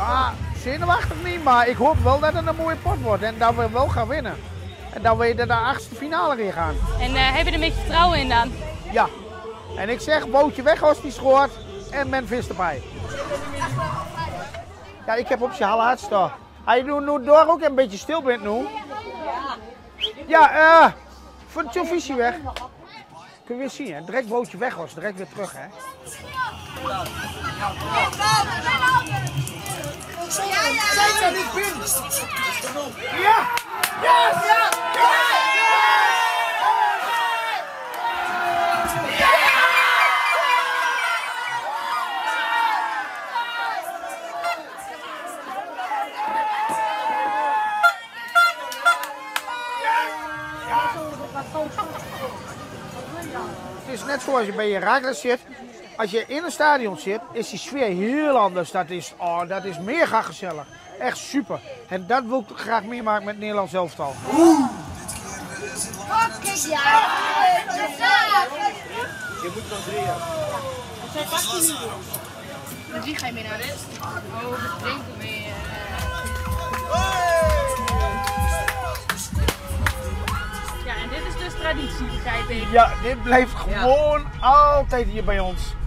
Ja, zenuwachtig niet, maar ik hoop wel dat het een mooie pot wordt en dat we wel gaan winnen. En dat we naar de achtste finale in gaan. En uh, heb je er een beetje vertrouwen in dan? Ja. En ik zeg, Bootje weg als die schoort en men vis erbij. Ja, ik heb op zijn staan. Hij doet nu door ook een beetje stil bent nu. Ja, eh, uh, voor de televisie weg. Kun je weer zien, hè? Direct bootje weg was, direct weer terug, hè? Het is net zoals je bij je Herakles zit. Als je in een stadion zit, is die sfeer heel anders. Dat is, oh, dat is mega gezellig. Echt super. En dat wil ik graag meemaken met Nederland elftal. Je moet nog drie. Met wie ga je mee naar rest? Oh, drinken mee. Ja, en dit is dus traditie, begrijp ik. Ja, dit blijft gewoon altijd hier bij ons.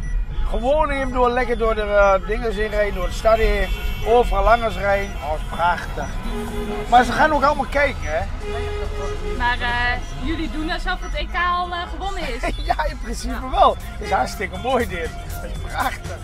Gewoon even door, lekker door de uh, dingen heen rijden, door de stad heen. Overal langers rijden. Oh, prachtig. Maar ze gaan ook allemaal kijken, hè? Maar uh, jullie doen alsof het EK al uh, gewonnen is. ja, in principe wel. Het is hartstikke mooi dit. Dat is prachtig.